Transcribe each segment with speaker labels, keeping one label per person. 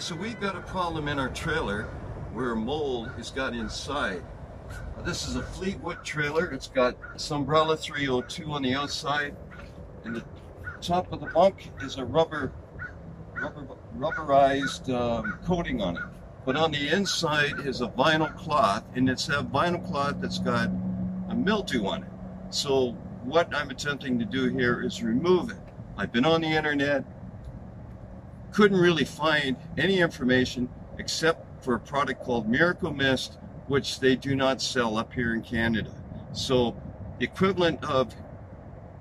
Speaker 1: So we've got a problem in our trailer where mold has got inside. This is a Fleetwood trailer. It's got Sunbrella 302 on the outside, and the top of the bunk is a rubber, rubber rubberized um, coating on it. But on the inside is a vinyl cloth, and it's a vinyl cloth that's got a mildew on it. So what I'm attempting to do here is remove it. I've been on the internet, couldn't really find any information except for a product called Miracle Mist, which they do not sell up here in Canada. So the equivalent of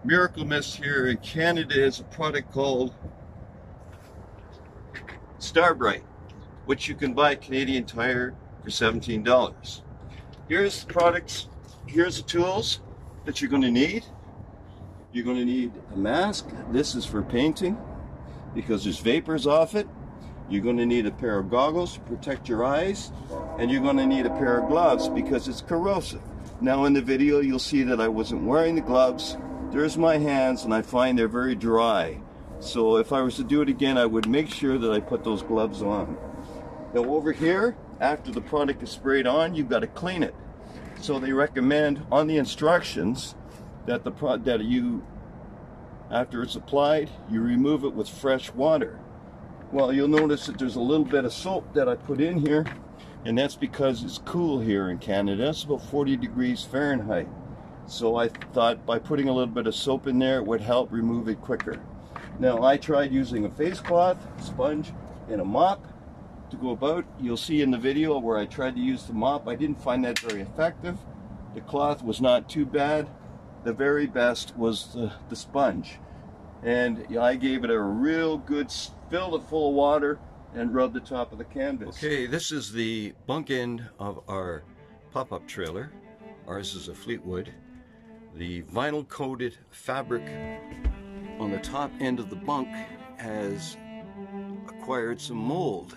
Speaker 1: Miracle Mist here in Canada is a product called Starbrite, which you can buy Canadian Tire for $17. Here's the products, here's the tools that you're going to need. You're going to need a mask. This is for painting because there's vapors off it. You're going to need a pair of goggles to protect your eyes, and you're going to need a pair of gloves because it's corrosive. Now in the video you'll see that I wasn't wearing the gloves. There's my hands and I find they're very dry. So if I was to do it again I would make sure that I put those gloves on. Now over here, after the product is sprayed on, you've got to clean it. So they recommend on the instructions that the pro that you after it's applied, you remove it with fresh water. Well, you'll notice that there's a little bit of soap that I put in here, and that's because it's cool here in Canada. It's about 40 degrees Fahrenheit. So I thought by putting a little bit of soap in there, it would help remove it quicker. Now, I tried using a face cloth, sponge, and a mop to go about. You'll see in the video where I tried to use the mop. I didn't find that very effective. The cloth was not too bad. The very best was the, the sponge. And I gave it a real good, filled it full of water and rubbed the top of the canvas. Okay, this is the bunk end of our pop-up trailer. Ours is a Fleetwood. The vinyl coated fabric on the top end of the bunk has acquired some mold.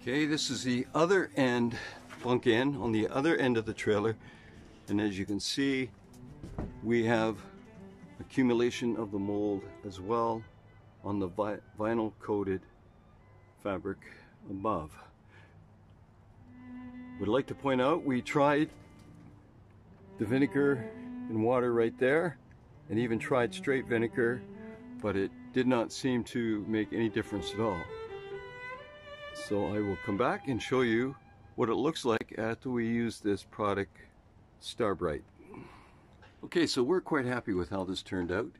Speaker 1: Okay, this is the other end, bunk end, on the other end of the trailer. And as you can see, we have accumulation of the mold as well on the vi vinyl coated fabric above. Would like to point out we tried the vinegar and water right there and even tried straight vinegar but it did not seem to make any difference at all. So I will come back and show you what it looks like after we use this product Starbrite. Okay, so we're quite happy with how this turned out.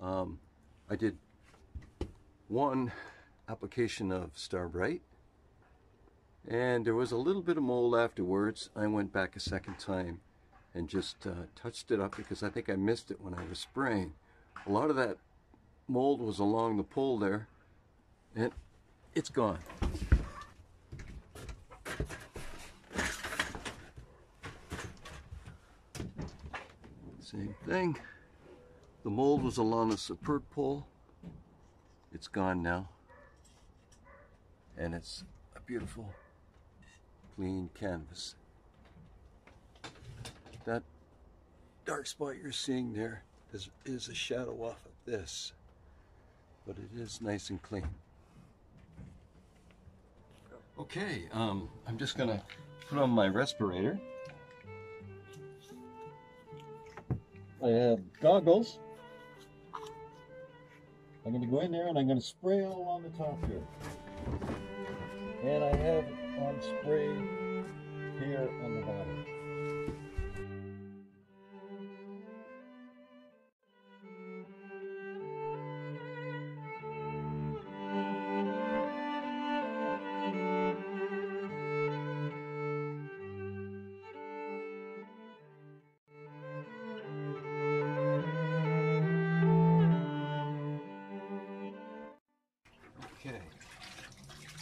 Speaker 1: Um, I did one application of Starbrite and there was a little bit of mold afterwards. I went back a second time and just uh, touched it up because I think I missed it when I was spraying. A lot of that mold was along the pole there and it's gone. Same thing. The mold was along the support pole. It's gone now. And it's a beautiful clean canvas. That dark spot you're seeing there is, is a shadow off of this. But it is nice and clean. Okay, um, I'm just gonna put on my respirator. I have goggles. I'm going to go in there and I'm going to spray all on the top here. And I have on spray here on the bottom.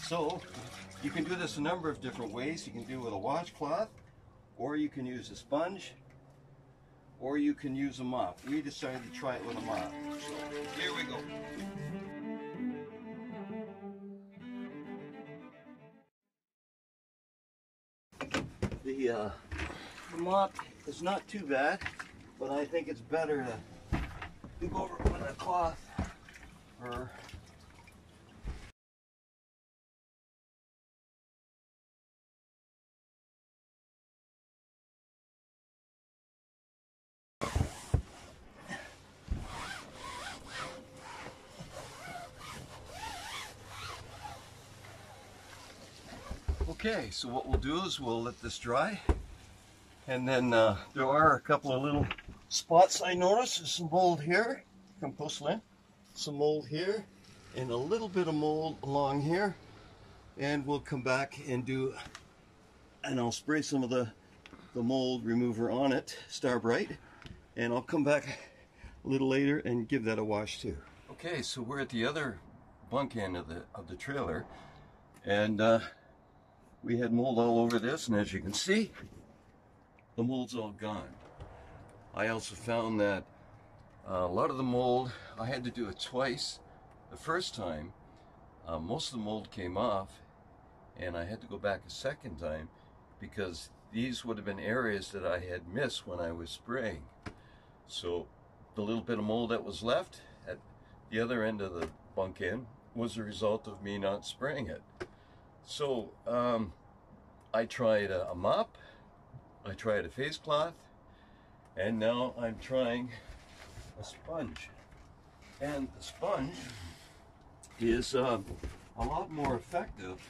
Speaker 1: So you can do this a number of different ways. You can do it with a washcloth, or you can use a sponge, or you can use a mop. We decided to try it with a mop. So here we go. The, uh, mop is not too bad, but I think it's better to, go over it with a cloth or Okay, so what we'll do is we'll let this dry. And then uh, there are a couple of little spots I noticed. There's some mold here, compost land. Some mold here, and a little bit of mold along here. And we'll come back and do, and I'll spray some of the, the mold remover on it, Starbrite. And I'll come back a little later and give that a wash too. Okay, so we're at the other bunk end of the, of the trailer. And uh, we had mold all over this, and as you can see, the mold's all gone. I also found that uh, a lot of the mold, I had to do it twice. The first time, uh, most of the mold came off, and I had to go back a second time because these would have been areas that I had missed when I was spraying. So the little bit of mold that was left at the other end of the bunk in was a result of me not spraying it. So um, I tried a, a mop, I tried a face cloth, and now I'm trying a sponge. And the sponge is uh, a lot more effective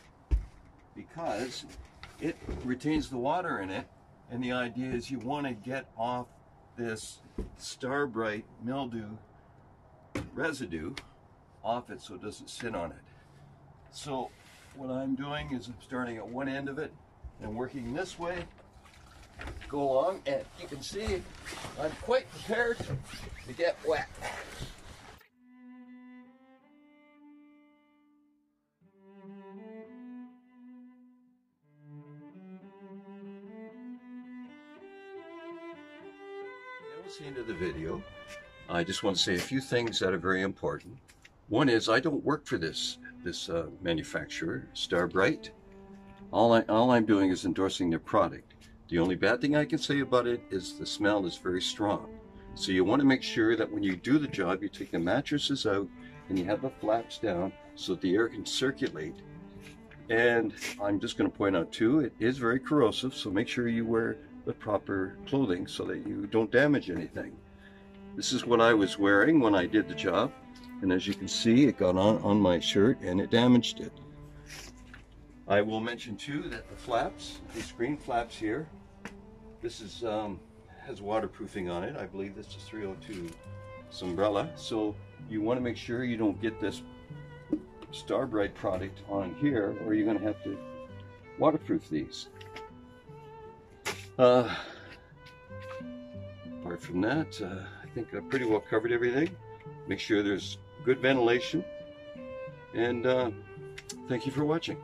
Speaker 1: because it retains the water in it and the idea is you want to get off this Starbrite mildew residue off it so it doesn't sit on it. So what I'm doing is I'm starting at one end of it and working this way, go along, and you can see I'm quite prepared to get wet. That was the end of the video. I just want to say a few things that are very important. One is I don't work for this this uh, manufacturer, Starbrite. All, I, all I'm doing is endorsing their product. The only bad thing I can say about it is the smell is very strong. So you want to make sure that when you do the job, you take the mattresses out and you have the flaps down so that the air can circulate. And I'm just going to point out too, it is very corrosive, so make sure you wear the proper clothing so that you don't damage anything. This is what I was wearing when I did the job. And as you can see, it got on, on my shirt and it damaged it. I will mention too that the flaps, these green flaps here, this is um, has waterproofing on it. I believe this is 302 umbrella. So you want to make sure you don't get this Starbrite product on here or you're going to have to waterproof these. Uh, apart from that, uh, I think I pretty well covered everything. Make sure there's good ventilation. And uh, thank you for watching.